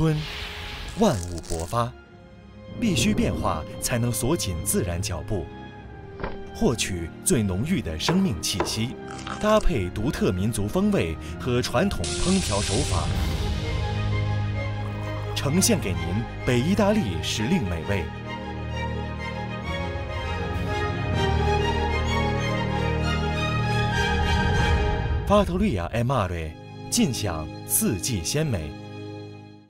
春，万物勃发，必须变化才能锁紧自然脚步，获取最浓郁的生命气息，搭配独特民族风味和传统烹调手法。呈现给您北意大利时令美味。巴托利亚埃马瑞，尽享四季鲜美。